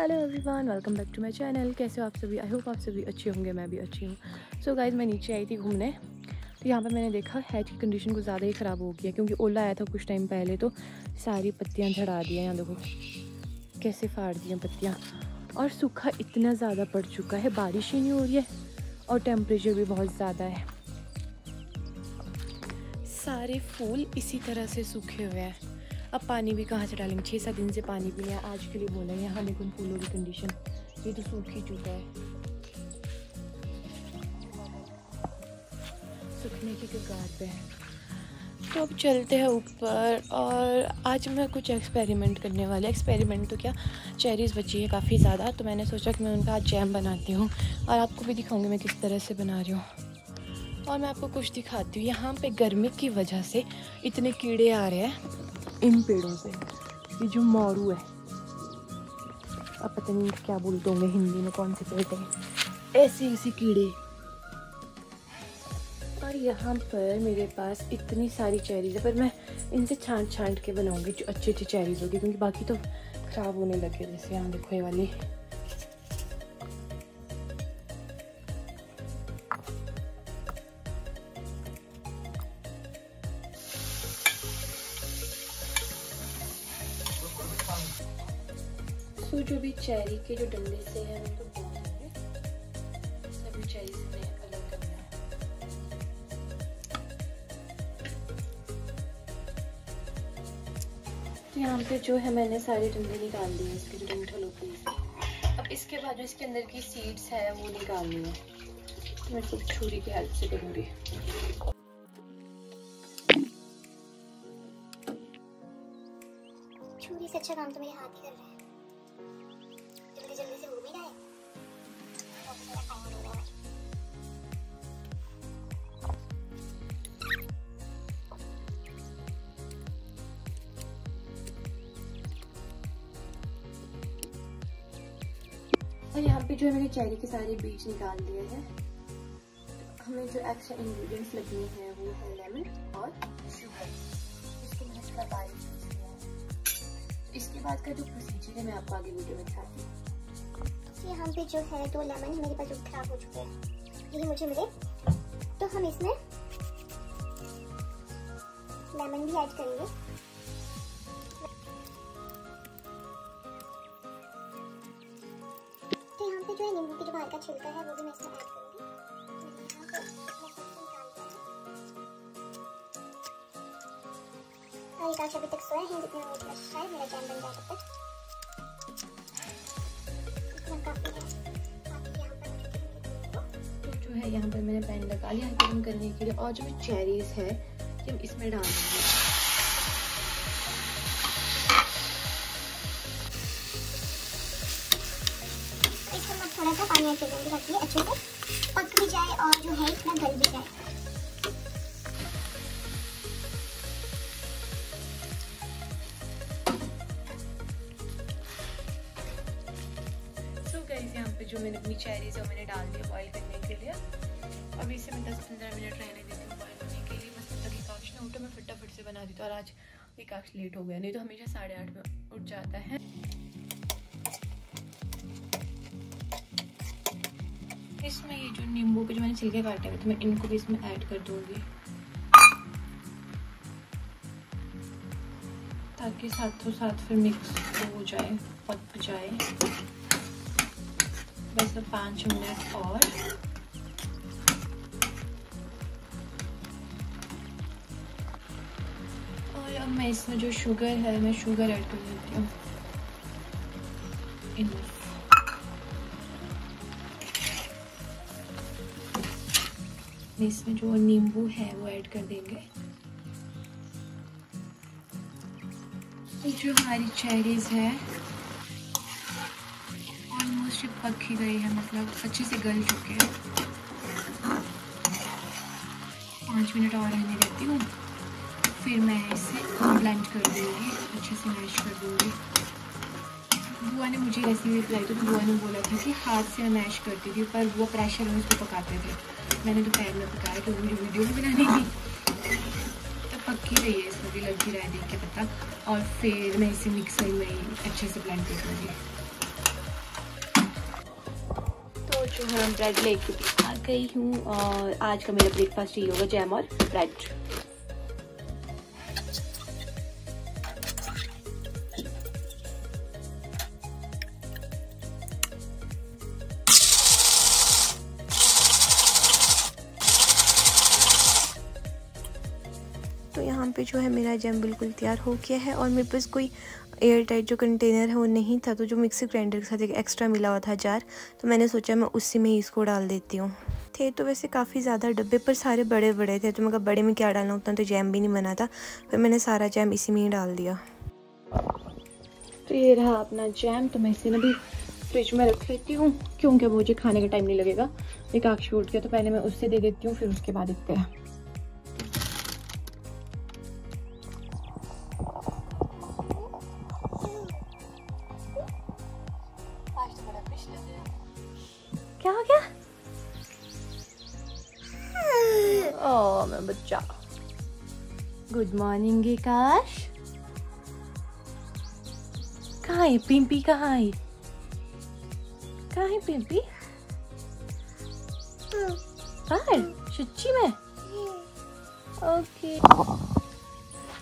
Hello everyone welcome back to my channel कैसे हो आप सभी? आई होप आप सभी अच्छे होंगे, मैं भी अच्छी हूँ। सो गाइज़ मैं नीचे आई थी घूमने। तो यहाँ पर मैंने देखा हैच की कंडीशन कुछ ज़्यादा ही ख़राब हो गया क्योंकि ओला आया था कुछ टाइम पहले तो सारी पत्तियाँ झड़ा दिया यहाँ, देखो। कैसे फाड़ दी पत्तियाँ। और सूखा इतना ज़्यादा पड़ चुका है, बारिश ही नहीं हो रही है, और टेम्परेचर भी बहुत ज़्यादा है। सारे फूल इसी तरह से सूखे हुए हैं। अब पानी भी कहाँ से डालेंगे? छः सात दिन से पानी भी नहीं आज के लिए बोला है, यहाँ देखो फूलों की कंडीशन ये तो सूख ही चुका है। सूखने की कगार पे है। तो अब चलते हैं ऊपर, और आज मैं कुछ एक्सपेरिमेंट करने वाले एक्सपेरिमेंट तो क्या? चेरीज़ बची है काफ़ी ज़्यादा तो मैंने सोचा कि मैं उनका आज जैम बनाती हूँ। और आपको भी दिखाऊँगी मैं किस तरह से बना रही हूँ। और मैं आपको कुछ दिखाती हूँ। यहाँ पे गर्मी की वजह से इतने कीड़े आ रहे हैं। इन पेड़ों से। ये जो मोरू है। अब पता नहीं क्या बोलते होंगे हिंदी में, कौन से पेड़ हैं। ऐसे ऐसे कीड़े। और यहाँ पर मेरे पास इतनी सारी चेरीज है, पर मैं इनसे छांट छांट के बनाऊँगी जो अच्छी अच्छी चेरीज होगी, क्योंकि बाकी तो ख़राब होने लगे जैसे यहाँ देखो ये वाली। सो जो भी चेरी के जो डंडे से है, उनको सभी चेरी है। तो यहाँ पे जो है, मैंने सारे डंडे निकाल दिए इसके, जो डंठल होते हैं। अब इसके बाद जो इसके अंदर की सीड्स है, वो निकालनी है। तो मैं छुरी की हेल्प से करूँगी। छुरी से अच्छा काम तो मेरे हाथ ही कर रहे हैं। और यहाँ पे जो है मैंने चेरी के सारे बीज निकाल दिए हैं। हमें जो एक्स्ट्रा इंग्रेडिएंट्स लगने हैं वो है लेमन और शुगर इसको मैंने थोड़ा बारीक इसके बाद का जो प्रोसीजर है मैं आपको आगे वीडियो में दिखाती हूँ। यहाँ पे जो है, दो लेमन है मेरे पास जो खराब हो चुके हैं। यही मुझे मिले तो हम इसमें लेमन भी ऐड करेंगे। तो यहाँ पे जो है, नींबू की जो बाहर का छिलका है, वो भी मैं इसमें ऐड करूँगी। और एक अभी तक सोया है जितना मुझे शायद मेरा जैम बन जाए तब तक है तो जो है यहाँ पर मैंने पैन लगा लिया गर्म करने के लिए और जो चेरीज है ये हम इसमें डाल देंगे थोड़ा सा पानी दूँगी ताकि अच्छे से पक भी जाए और जो है इतना गल भी जाए जो मैंने अपनी चेरीज है मैंने डाल दिया बॉईल करने के लिए। अब इसे मैं 10-15 मिनट रहने देती हूँ बॉईल होने के लिए। बस तब तक विकास ना उठो, मैं फटाफट से बना देती हूँ। और आज विकास लेट हो गया, नहीं तो हमेशा साढ़े आठ में उठ जाता है। इसमें ये जो नींबू के जो मैंने छिलके काटे हुए थे, मैं इनको भी इसमें ऐड कर दूँगी। ताकि साथों साथ फिर मिक्स हो जाए, पक जाए। बस पाँच मिनट और और अब मैं इसमें जो शुगर है मैं शुगर ऐड कर देती हूँ इसमें जो नींबू है वो ऐड कर देंगे जो हमारी चेरीज है पक ही गई है मतलब अच्छे से गल चुके हैं। पाँच मिनट और रहने देती हूँ। फिर मैं इसे ब्लेंड कर दूँगी, अच्छे से मैश कर दूँगी। बुआ ने मुझे रेसिपी बताई तो बुआ ने बोला था कि हाथ से मैं मैश करती थी, पर वो प्रेशर में उसको पकाते थे। मैंने तो पैर में पकाया तो मुझे वीडियो भी बनानी थी। तो पक्की रही है, इसमें भी लग ही रहा है देख के पता। और फिर मैं इसे मिक्सर में अच्छे से ब्लेंड कर दूँगी। तो मैं ब्रेड लेके भी आ गई हूँ और आज का मेरा ब्रेकफास्ट ही होगा जैम और ब्रेड तो यहाँ पे जो है मेरा जैम बिल्कुल तैयार हो गया है और मेरे पास कोई एयर टाइट जो कंटेनर है वो नहीं था तो जो मिक्सी ग्राइंडर के साथ एक एक्स्ट्रा मिला हुआ था जार तो मैंने सोचा मैं उसी में ही इसको डाल देती हूँ। थे तो वैसे काफ़ी ज़्यादा डब्बे, पर सारे बड़े बड़े थे तो मैं कहा बड़े में क्या डालना, उतना तो जैम भी नहीं बना था फिर मैंने सारा जैम इसी में ही डाल दिया। तो ये रहा अपना जैम तो मैं इसे ना भी फ्रिज में रख लेती हूँ, क्योंकि मुझे खाने का टाइम नहीं लगेगा। एक आग उठ गया तो पहले मैं उससे दे देती हूँ, फिर उसके बाद देखते हैं। क्या हो गया? ओ मैं बच्चा। गुड मॉर्निंग काश कहाँ है पिंपी? कहाँ है? कहाँ है पिंपी? बाहर सच्ची में? ओके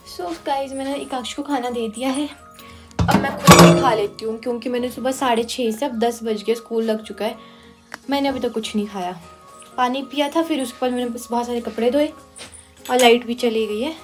सो गाइस मैंने एकाक्ष को खाना दे दिया है। अब मैं खुद ही खा लेती हूँ, क्योंकि मैंने सुबह साढ़े छः से अब दस बज गए, स्कूल लग चुका है। मैंने अभी तक तो कुछ नहीं खाया। पानी पिया था, फिर उसके बाद मैंने बहुत सारे कपड़े धोए और लाइट भी चली गई है।